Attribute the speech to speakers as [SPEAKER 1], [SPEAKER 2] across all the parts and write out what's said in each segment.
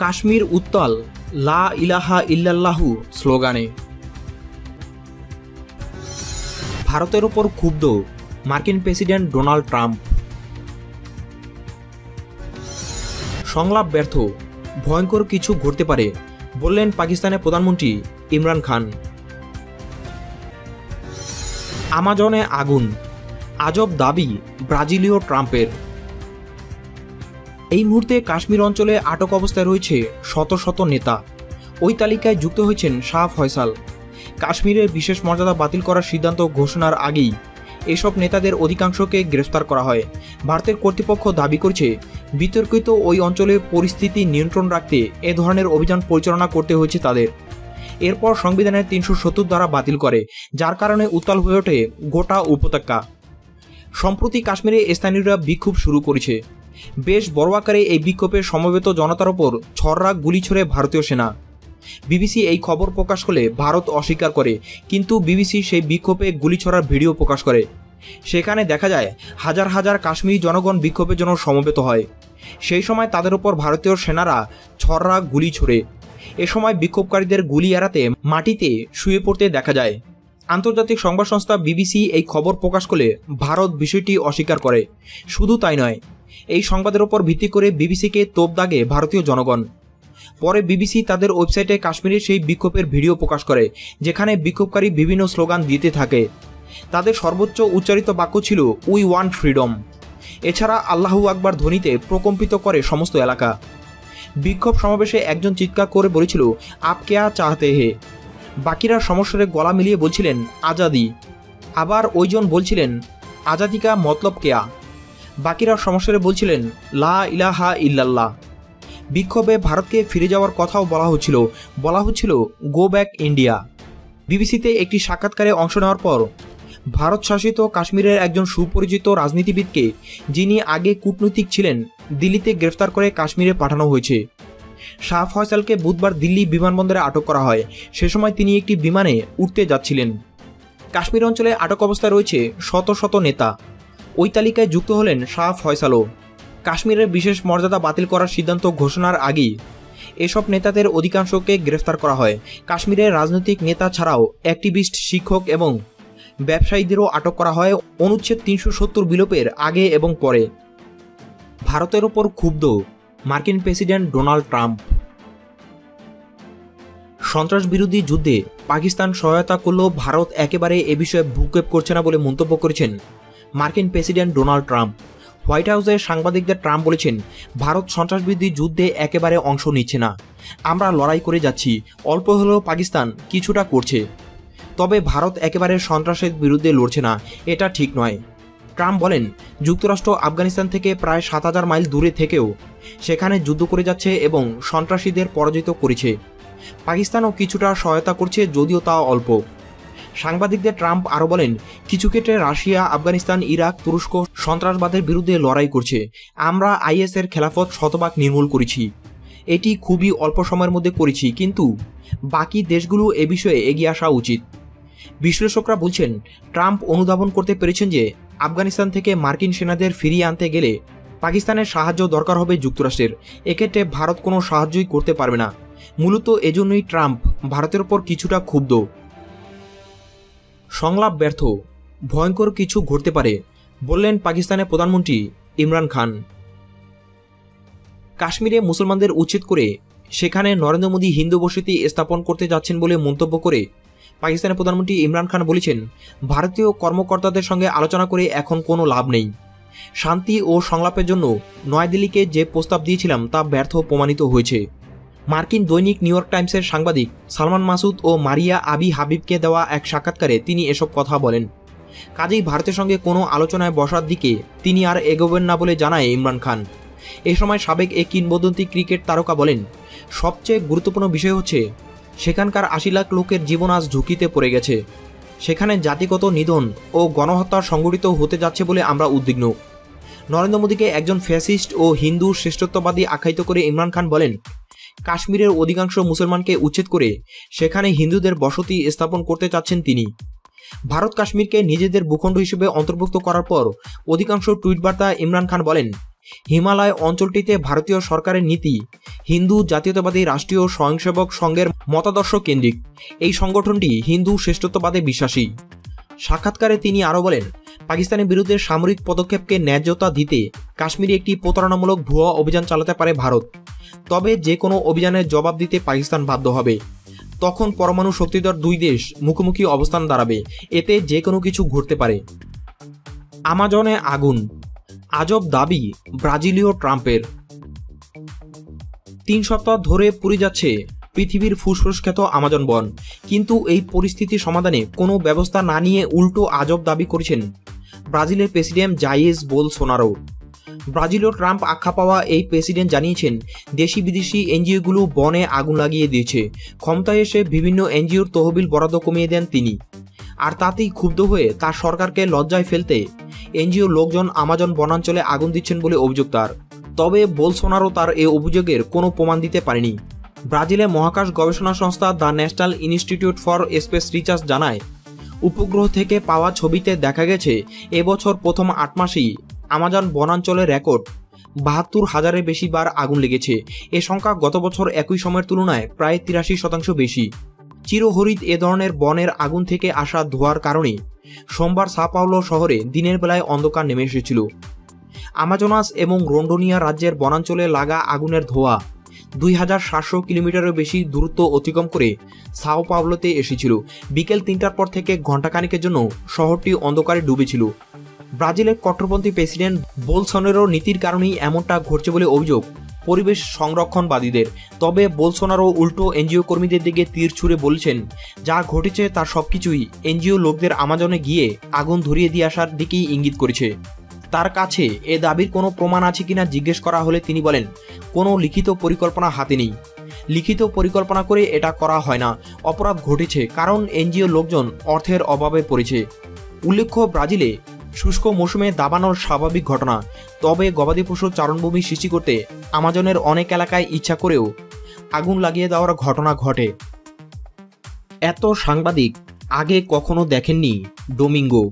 [SPEAKER 1] কাশ্মীর উত্তাল লা ইলাহা ইল্লাল্লাহু স্লোগানে। ভারতের ওপর ক্ষুব্ধ মার্কিন প্রেসিডেন্ট ডোনাল্ড ট্রাম্প। সংলাপ ব্যর্থ, ভয়ঙ্কর কিছু ঘটতে পারে, বললেন পাকিস্তানের প্রধানমন্ত্রী ইমরান খান। আমাজনে আগুন, আজব দাবি ব্রাজিলীয় ট্রাম্পের। এই মুহূর্তে কাশ্মীর অঞ্চলে আটক অবস্থায় রয়েছে শত শত নেতা। ওই তালিকায় যুক্ত হয়েছেন শাহ ফয়সাল। কাশ্মীরের বিশেষ মর্যাদা বাতিল করার সিদ্ধান্ত ঘোষণার আগেই এসব নেতাদের অধিকাংশকে গ্রেফতার করা হয়। ভারতের কর্তৃপক্ষ দাবি করছে, বিতর্কিত ওই অঞ্চলে পরিস্থিতি নিয়ন্ত্রণ রাখতে এ ধরনের অভিযান পরিচালনা করতে হয়েছে তাদের। এরপর সংবিধানের তিনশো সত্তর দ্বারা বাতিল করে, যার কারণে উত্তাল হয়ে ওঠে গোটা উপত্যকা। সম্প্রতি কাশ্মীরে স্থানীয়রা বিক্ষোভ শুরু করেছে। বেশ বড় আকারে এই বিক্ষোভে সমবেত জনতার ওপর ছররা গুলি ছড়ে ভারতীয় সেনা। বিবিসি এই খবর প্রকাশ করলে ভারত অস্বীকার করে, কিন্তু বিবিসি সেই বিক্ষোভে গুলি ছড়ার ভিডিও প্রকাশ করে। সেখানে দেখা যায়, হাজার হাজার কাশ্মীরি জনগণ বিক্ষোভের জন্য সমবেত হয়। সেই সময় তাদের ওপর ভারতীয় সেনারা ছররা গুলি ছোড়ে। এ সময় বিক্ষোভকারীদের গুলি এড়াতে মাটিতে শুয়ে পড়তে দেখা যায়। আন্তর্জাতিক সংবাদ সংস্থা বিবিসি এই খবর প্রকাশ করলে ভারত বিষয়টি অস্বীকার করে। শুধু তাই নয় এই সংবাদের ওপর ভিত্তি করে বিবিসিকে তোপ দাগে ভারতীয় জনগণ। পরে বিবিসি তাদের ওয়েবসাইটে কাশ্মীরের সেই বিক্ষোভের ভিডিও প্রকাশ করে, যেখানে বিক্ষোভকারী বিভিন্ন স্লোগান দিতে থাকে। তাদের সর্বোচ্চ উচ্চারিত বাক্য ছিল উই ওয়ান্ট ফ্রিডম এছাড়া আল্লাহু আকবার ধ্বনিতে প্রকম্পিত করে সমস্ত এলাকা। বিক্ষোভ সমাবেশে একজন চিৎকার করে বলেছিল, আপ কেয়া চাহতে হে? বাকিরা সমস্যারে গলা মিলিয়ে বলছিলেন, আজাদি। আবার ওইজন বলছিলেন আজাদিকা মতলব কেয়া? বাকিরা সমস্যারে বলছিলেন, লা ইলাহা ইল্লাল্লাহ। বিক্ষোভে ভারতকে ফিরে যাওয়ার কথাও বলা হচ্ছিল। বলা হচ্ছিল, গো ব্যাক ইন্ডিয়া। বিবিসিতে একটি সাক্ষাৎকারে অংশ নেওয়ার পর, ভারত শাসিত কাশ্মীরের একজন সুপরিচিত রাজনীতিবিদকে, যিনি আগে কূটনৈতিক ছিলেন, দিল্লিতে গ্রেফতার করে কাশ্মীরে পাঠানো হয়েছে। শাহ ফয়সালকে বুধবার দিল্লি বিমানবন্দরে আটক করা হয়। সে সময় তিনি একটি বিমানে উঠতে যাচ্ছিলেন। কাশ্মীর অঞ্চলে আটক অবস্থায় রয়েছে শত শত নেতা। ওই তালিকায় যুক্ত হলেন শাহ ফয়সালও। কাশ্মীরের বিশেষ মর্যাদা বাতিল করার সিদ্ধান্ত ঘোষণার আগেই। এসব নেতাদের অধিকাংশকে গ্রেফতার করা হয়। কাশ্মীরের রাজনৈতিক নেতা ছাড়াও অ্যাক্টিভিস্ট, শিক্ষক এবং ব্যবসায়ীদেরও আটক করা হয় অনুচ্ছেদ তিনশো সত্তর বিলোপের আগে এবং পরে। ভারতের ওপর ক্ষুব্ধ মার্কিন প্রেসিডেন্ট ডোনাল্ড ট্রাম্প। সন্ত্রাস বিরোধী যুদ্ধে পাকিস্তান সহায়তা করলেও ভারত একেবারে এ বিষয়ে ভূক্ষেপ করছে না বলে মন্তব্য করেছেন মার্কিন প্রেসিডেন্ট ডোনাল্ড ট্রাম্প। হোয়াইট হাউসে সাংবাদিকদের ট্রাম্প বলেছেন, ভারত সন্ত্রাসবিরোধী যুদ্ধে একেবারে অংশ নিচ্ছে না। আমরা লড়াই করে যাচ্ছি, অল্প হলেও পাকিস্তান কিছুটা করছে। তবে ভারত একেবারে সন্ত্রাসের বিরুদ্ধে লড়ছে না, এটা ঠিক নয়। ট্রাম্প বলেন, যুক্তরাষ্ট্র আফগানিস্তান থেকে প্রায় সাত হাজার মাইল দূরে থেকেও সেখানে যুদ্ধ করে যাচ্ছে এবং সন্ত্রাসীদের পরাজিত করেছে। পাকিস্তানও কিছুটা সহায়তা করছে, যদিও তা অল্প। সাংবাদিকদের ট্রাম্প আরও বলেন, কিছু ক্ষেত্রে রাশিয়া, আফগানিস্তান, ইরাক, তুরস্ক সন্ত্রাসবাদের বিরুদ্ধে লড়াই করছে। আমরা আইএসের খেলাফত শতভাগ নির্মূল করেছি। এটি খুবই অল্প সময়ের মধ্যে করেছি, কিন্তু বাকি দেশগুলো এ বিষয়ে এগিয়ে আসা উচিত। বিশ্লেষকরা বলছেন, ট্রাম্প অনুধাবন করতে পেরেছেন যে আফগানিস্তান থেকে মার্কিন সেনাদের ফিরিয়ে আনতে গেলে পাকিস্তানের সাহায্য দরকার হবে যুক্তরাষ্ট্রের। এক্ষেত্রে ভারত কোনো সাহায্যই করতে পারবে না। মূলত এজন্যই ট্রাম্প ভারতের ওপর কিছুটা ক্ষুব্ধ। সংলাপ ব্যর্থ। ভয়ঙ্কর কিছু ঘটতে পারে, বললেন পাকিস্তানের প্রধানমন্ত্রী ইমরান খান। কাশ্মীরে মুসলমানদের উচ্ছেদ করে সেখানে নরেন্দ্র মোদী হিন্দু বসতি স্থাপন করতে যাচ্ছেন বলে মন্তব্য করে পাকিস্তানের প্রধানমন্ত্রী ইমরান খান বলেছেন, ভারতীয় কর্মকর্তাদের সঙ্গে আলোচনা করে এখন কোনো লাভ নেই। শান্তি ও সংলাপের জন্য নয়াদিল্লিকে যে প্রস্তাব দিয়েছিলাম তা ব্যর্থ প্রমাণিত হয়েছে। মার্কিন দৈনিক নিউ ইয়র্ক টাইমসের সাংবাদিক সালমান মাসুদ ও মারিয়া আবি হাবিবকে দেওয়া এক সাক্ষাৎকারে তিনি এসব কথা বলেন। কাজেই ভারতের সঙ্গে কোনো আলোচনায় বসার দিকে তিনি আর এগোবেন না বলে জানায় ইমরান খান। এ সময় সাবেক এক কিংবদন্তি ক্রিকেট তারকা বলেন, সবচেয়ে গুরুত্বপূর্ণ বিষয় হচ্ছে, সেখানকার আশি লাখ লোকের জীবন আজ ঝুঁকিতে পড়ে গেছে। সেখানে জাতিগত নিধন ও গণহত্যা সংঘটিত হতে যাচ্ছে বলে আমরা উদ্বিগ্ন। নরেন্দ্র মোদীকে একজন ফ্যাসিস্ট ও হিন্দু শ্রেষ্ঠত্ববাদী আখ্যায়িত করে ইমরান খান বলেন কাশ্মীরের অধিকাংশ মুসলমানকে উচ্ছেদ করে সেখানে হিন্দুদের বসতি স্থাপন করতে চাচ্ছেন তিনি। ভারত কাশ্মীরকে নিজেদের ভূখণ্ড হিসেবে অন্তর্ভুক্ত করার পর অধিকাংশ টুইট বার্তা ইমরান খান বলেন, হিমালয় অঞ্চলটিতে ভারতীয় সরকারের নীতি হিন্দু জাতীয়তাবাদী রাষ্ট্রীয় স্বয়ংসেবক সংঘের মতাদর্শ কেন্দ্রিক। এই সংগঠনটি হিন্দু শ্রেষ্ঠত্ববাদে বিশ্বাসী। সাক্ষাৎকারে তিনি আরও বলেন পাকিস্তানের বিরুদ্ধে সামরিক পদক্ষেপকে ন্যায্যতা দিতে কাশ্মীরে একটি প্রতারণামূলক ভুয়া অভিযান চালাতে পারে ভারত। তবে যে কোনো অভিযানের জবাব দিতে পাকিস্তান বাধ্য হবে। তখন পরমাণু শক্তিধর দুই দেশ মুখোমুখি অবস্থান দাঁড়াবে। এতে যে কোনো কিছু ঘটতে পারে। আমাজনে আগুন। আজব দাবি ব্রাজিলীয় ট্রাম্পের। তিন সপ্তাহ ধরে পুড়ে যাচ্ছে পৃথিবীর ফুসফুস খ্যাত আমাজন বন। কিন্তু এই পরিস্থিতি সমাধানে কোনো ব্যবস্থা না নিয়ে উল্টো আজব দাবি করেছেন ব্রাজিলের প্রেসিডেন্ট জাইয়েস বোল সোনারো ও ট্রাম্প আখ্যা পাওয়া এই প্রেসিডেন্ট জানিয়েছেন দেশি বিদেশি এনজিওগুলো বনে আগুন লাগিয়ে দিয়েছে। ক্ষমতায় এসে বিভিন্ন এনজিওর তহবিল বরাদ্দ কমিয়ে দেন তিনি। আর তাতেই ক্ষুব্ধ হয়ে তার সরকারকে লজ্জায় ফেলতে এনজিও লোকজন আমাজন বনাঞ্চলে আগুন দিচ্ছেন বলে অভিযোগ তার। তবে বোলসোনারও তার এ অভিযোগের কোনো প্রমাণ দিতে পারেনি। ব্রাজিলের মহাকাশ গবেষণা সংস্থা the national institute for space research জানায় উপগ্রহ থেকে পাওয়া ছবিতে দেখা গেছে, এবছর প্রথম আট মাসেই আমাজন বনাঞ্চলের রেকর্ড। বাহাত্তর হাজারের বেশি বার আগুন লেগেছে। এ সংখ্যা গত বছর একই সময়ের তুলনায় প্রায় তিরাশি শতাংশ বেশি। চিরহরিত এ ধরনের বনের আগুন থেকে আসা ধোয়ার কারণে সোমবার সাপাউলো শহরে দিনের বেলায় অন্ধকার নেমে এসেছিল। আমাজনাস এবং রন্ডোনিয়া রাজ্যের বনাঞ্চলে লাগা আগুনের ধোয়া দুই হাজার সাতশো কিলোমিটারের বেশি দূরত্ব অতিক্রম করে সাও পাওলোতে এসেছিল। বিকেল তিনটার পর থেকে ঘণ্টাখানিকের জন্য শহরটি অন্ধকারে ডুবেছিল। ব্রাজিলের কট্টরপন্থী প্রেসিডেন্ট বোলসনেরও নীতির কারণেই এমনটা ঘটছে বলে অভিযোগ পরিবেশ সংরক্ষণবাদীদের। তবে বোলসোনারও উল্টো এনজিও কর্মীদের দিকে তীর ছুঁড়ে বলছেন, যা ঘটেছে তার সবকিছুই এনজিও লোকদের আমাজনে গিয়ে আগুন ধরিয়ে দিয়ে আসার দিকেই ইঙ্গিত করেছে। তার কাছে এ দাবির কোনো প্রমাণ আছে কিনা জিজ্ঞেস করা হলে তিনি বলেন, কোনো লিখিত পরিকল্পনা হাতে নেই। লিখিত পরিকল্পনা করে এটা করা হয় না। অপরাধ ঘটেছে কারণ এনজিও লোকজন অর্থের অভাবে পড়েছে। উল্লেখ্য, ব্রাজিলে শুষ্ক মৌসুমে দাবানোর স্বাভাবিক ঘটনা। তবে গবাদি পশুর চারণভূমি সৃষ্টি করতে আমাজনের অনেক এলাকায় ইচ্ছা করেও আগুন লাগিয়ে দেওয়ার ঘটনা ঘটে। এত সাংবাদিক আগে কখনো দেখেননি ডোমিঙ্গো।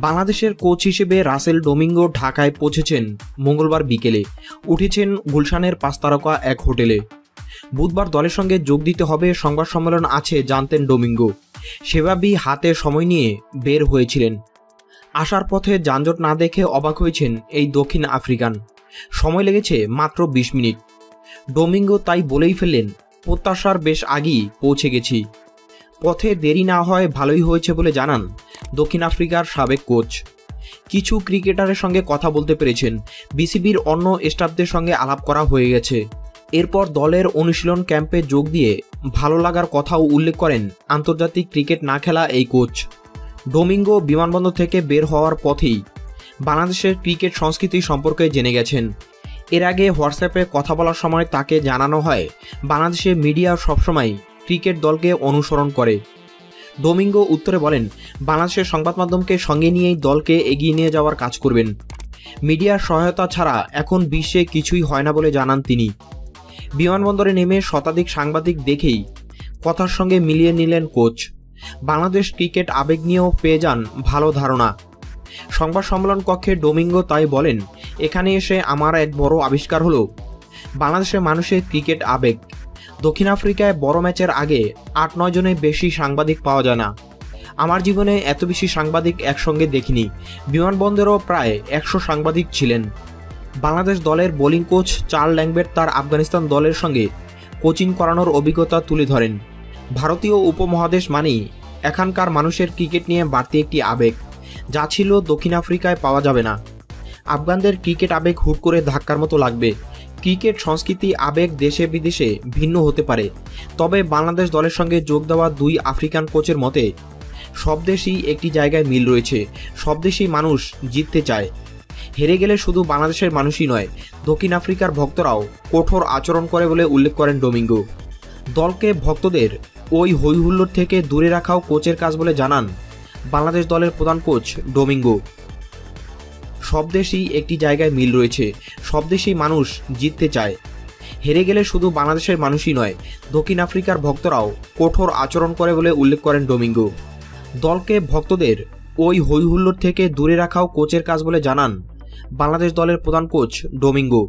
[SPEAKER 1] বাংলাদেশের কোচ হিসেবে রাসেল ডোমিঙ্গো ঢাকায় পৌঁছেছেন মঙ্গলবার বিকেলে। উঠেছেন গুলশানের পাঁচতারকা এক হোটেলে। বুধবার দলের সঙ্গে যোগ দিতে হবে সংবাদ সম্মেলন আছে জানতেন ডোমিঙ্গো। সেভাবেই হাতে সময় নিয়ে বের হয়েছিলেন। আসার পথে যানজট না দেখে অবাক হয়েছেন এই দক্ষিণ আফ্রিকান। সময় লেগেছে মাত্র বিশ মিনিট। ডোমিঙ্গো তাই বলেই ফেললেন, প্রত্যাশার বেশ আগেই পৌঁছে গেছি। পথে দেরি না হয় ভালোই হয়েছে বলে জানান দক্ষিণ আফ্রিকার সাবেক কোচ। কিছু ক্রিকেটারের সঙ্গে কথা বলতে পেরেছেন। বিসিবির অন্য স্টাফদের সঙ্গে আলাপ করা হয়ে গেছে। এরপর দলের অনুশীলন ক্যাম্পে যোগ দিয়ে ভালো লাগার কথাও উল্লেখ করেন আন্তর্জাতিক ক্রিকেট না খেলা এই কোচ। ডোমিঙ্গো বিমানবন্দর থেকে বের হওয়ার পথেই বাংলাদেশের ক্রিকেট সংস্কৃতি সম্পর্কে জেনে গেছেন। এর আগে হোয়াটসঅ্যাপে কথা বলার সময় তাকে জানানো হয় বাংলাদেশের মিডিয়া সবসময় ক্রিকেট দলকে অনুসরণ করে। ডোমিঙ্গো উত্তরে বলেন, বাংলাদেশের সংবাদ মাধ্যমকে সঙ্গে নিয়েই দলকে এগিয়ে নিয়ে যাওয়ার কাজ করবেন। মিডিয়ার সহায়তা ছাড়া এখন বিশ্বে কিছুই হয় না বলে জানান তিনি। বিমানবন্দরে নেমে শতাধিক সাংবাদিক দেখেই কথার সঙ্গে মিলিয়ে নিলেন কোচ। বাংলাদেশ ক্রিকেট আবেগ নিয়েও পেয়ে যান ভালো ধারণা। সংবাদ সম্মেলন কক্ষে ডোমিঙ্গো তাই বলেন, এখানে এসে আমার এক বড় আবিষ্কার হলো, বাংলাদেশের মানুষের ক্রিকেট আবেগ। দক্ষিণ আফ্রিকায় বড় ম্যাচের আগে আট নয় জনের বেশি সাংবাদিক পাওয়া যায় না। আমার জীবনে এত বেশি সাংবাদিক একসঙ্গে দেখিনি। বিমানবন্দরেও প্রায় একশো সাংবাদিক ছিলেন। বাংলাদেশ দলের বোলিং কোচ চার্ল ল্যাংবেট তার আফগানিস্তান দলের সঙ্গে কোচিং করানোর অভিজ্ঞতা তুলে ধরেন। ভারতীয় উপমহাদেশ মানেই এখানকার মানুষের ক্রিকেট নিয়ে বাড়তি একটি আবেগ, যা ছিল দক্ষিণ আফ্রিকায় পাওয়া যাবে না। আফগানদের ক্রিকেট আবেগ হুট করে ধাক্কার মতো লাগবে। ক্রিকেট সংস্কৃতি, আবেগ দেশে বিদেশে ভিন্ন হতে পারে। তবে বাংলাদেশ দলের সঙ্গে যোগ দেওয়া দুই আফ্রিকান কোচের মতে, সব দেশেই একটি জায়গায় মিল রয়েছে, সব দেশেই মানুষ জিততে চায়। হেরে গেলে শুধু বাংলাদেশের মানুষই নয়, দক্ষিণ আফ্রিকার ভক্তরাও কঠোর আচরণ করে বলে উল্লেখ করেন ডোমিঙ্গো। দলকে ভক্তদের ওই হৈহুল্লোর থেকে দূরে রাখাও কোচের কাজ বলে জানান বাংলাদেশ দলের প্রধান কোচ ডোমিঙ্গো। সব দেশেই একটি জায়গায় মিল রয়েছে। সব দেশেই মানুষ জিততে চায়। হেরে গেলে শুধু বাংলাদেশের মানুষই নয়, দক্ষিণ আফ্রিকার ভক্তরাও কঠোর আচরণ করে বলে উল্লেখ করেন ডোমিঙ্গো। দলকে ভক্তদের ওই হৈহুল্লোর থেকে দূরে রাখাও কোচের কাজ বলে জানান বাংলাদেশ দলের প্রধান কোচ ডোমিঙ্গো।